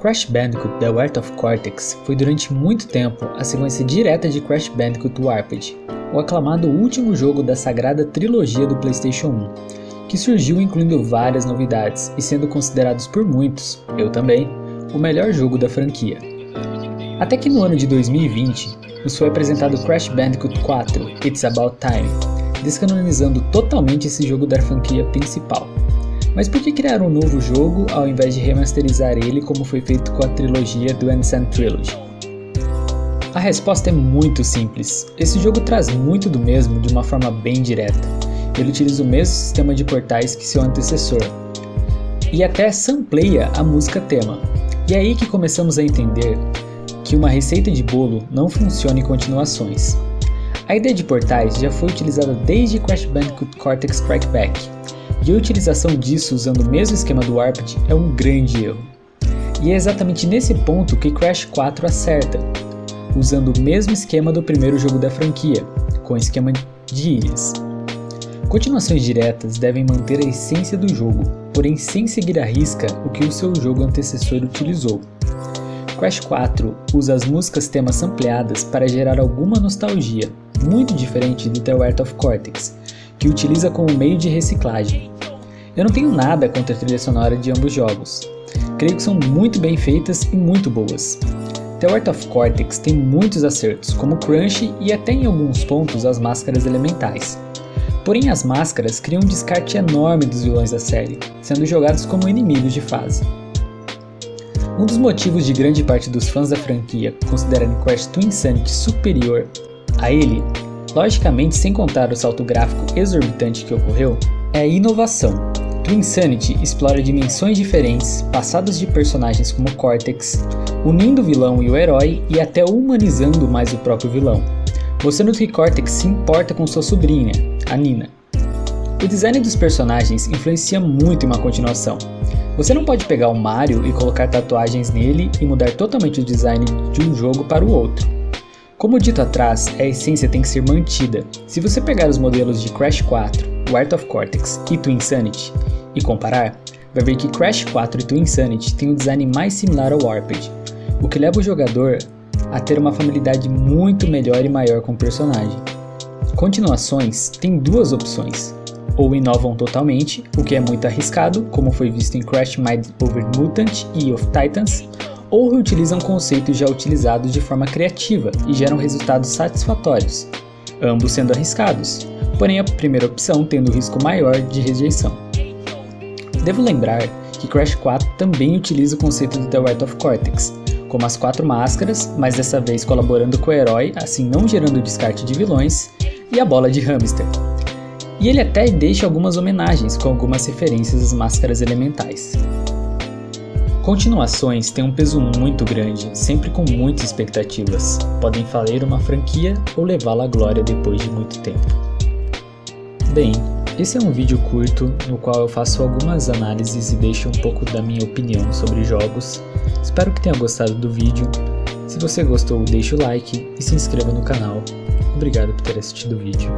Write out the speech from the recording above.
Crash Bandicoot The Art of Cortex foi durante muito tempo a sequência direta de Crash Bandicoot Warped, o aclamado último jogo da sagrada trilogia do PlayStation 1, que surgiu incluindo várias novidades e sendo considerados por muitos, eu também, o melhor jogo da franquia. Até que no ano de 2020, nos foi apresentado Crash Bandicoot 4 It's About Time, descanonizando totalmente esse jogo da franquia principal. Mas por que criar um novo jogo ao invés de remasterizar ele como foi feito com a trilogia do Ancient Trilogy? A resposta é muito simples. Esse jogo traz muito do mesmo de uma forma bem direta. Ele utiliza o mesmo sistema de portais que seu antecessor. E até sampleia a música tema. E é aí que começamos a entender que uma receita de bolo não funciona em continuações. A ideia de portais já foi utilizada desde Crash Bandicoot Cortex Strike Back, e a utilização disso usando o mesmo esquema do Warped é um grande erro. E é exatamente nesse ponto que Crash 4 acerta, usando o mesmo esquema do primeiro jogo da franquia, com esquema de ilhas. Continuações diretas devem manter a essência do jogo, porém sem seguir à risca o que o seu jogo antecessor utilizou. Crash 4 usa as músicas temas ampliadas para gerar alguma nostalgia, muito diferente do The Art of Cortex, que utiliza como meio de reciclagem. Eu não tenho nada contra a trilha sonora de ambos jogos. Creio que são muito bem feitas e muito boas. The Art of Cortex tem muitos acertos, como Crunch e até em alguns pontos as máscaras elementais. Porém, as máscaras criam um descarte enorme dos vilões da série, sendo jogados como inimigos de fase. Um dos motivos de grande parte dos fãs da franquia considerarem Crash Twin Insanity superior a ele Logicamente, sem contar o salto gráfico exorbitante que ocorreu, é a inovação. Twin Insanity explora dimensões diferentes, passados de personagens como Cortex, unindo o vilão e o herói e até humanizando mais o próprio vilão, mostrando que Cortex se importa com sua sobrinha, a Nina. O design dos personagens influencia muito em uma continuação. Você não pode pegar o Mario e colocar tatuagens nele e mudar totalmente o design de um jogo para o outro. Como dito atrás, a essência tem que ser mantida. Se você pegar os modelos de Crash 4, Art of Cortex e Twin Insanity e comparar, vai ver que Crash 4 e Twin Insanity têm um design mais similar ao Warped, o que leva o jogador a ter uma familiaridade muito melhor e maior com o personagem. Continuações têm duas opções, ou inovam totalmente, o que é muito arriscado, como foi visto em Crash Mind Over Mutant e of Titans, ou reutilizam conceitos já utilizados de forma criativa e geram resultados satisfatórios, ambos sendo arriscados, porém a primeira opção tendo risco maior de rejeição. Devo lembrar que Crash 4 também utiliza o conceito do The Art of Cortex, como as quatro máscaras, mas dessa vez colaborando com o herói, assim não gerando descarte de vilões, e a bola de hamster. E ele até deixa algumas homenagens com algumas referências às máscaras elementais. Continuações têm um peso muito grande, sempre com muitas expectativas. Podem falir uma franquia ou levá-la à glória depois de muito tempo. Bem, esse é um vídeo curto no qual eu faço algumas análises e deixo um pouco da minha opinião sobre jogos. Espero que tenha gostado do vídeo. Se você gostou, deixe o like e se inscreva no canal. Obrigado por ter assistido o vídeo.